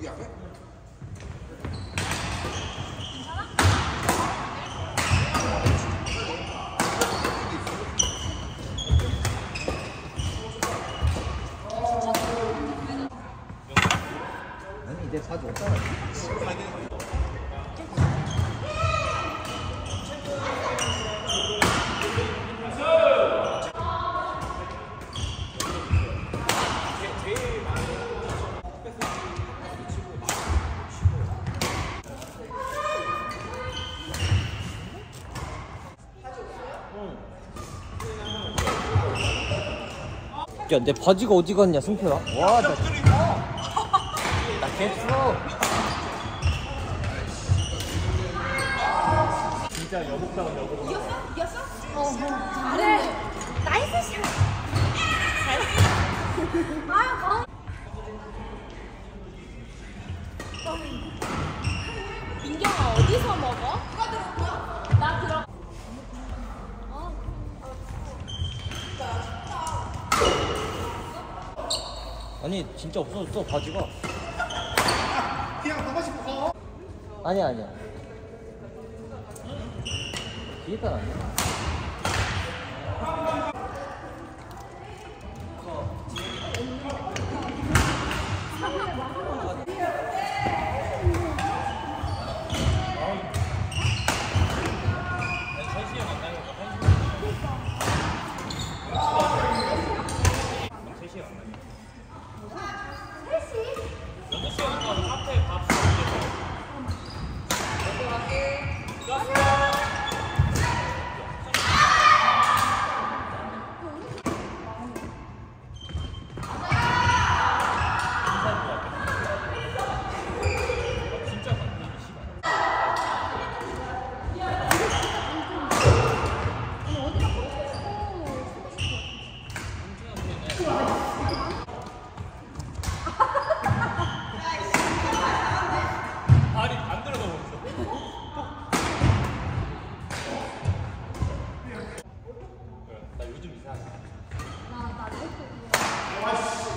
여기 앞에? 아니 이제 사줘. 야, 내 바지가 어디 갔냐, 승표야? 와, 나. 나 개추워. 진짜 여복다운 여복. 이겼어? 어, 잘해. 나이스 샷. 잘. 아, 어. 민경아 어디서 먹어? 누가 들었고요? 나 들어. 아니, 진짜 없어졌어, 바지가. 그냥 가고 싶어. 아니야, 아니야. 뒤에 건 아니야. 準備しながら。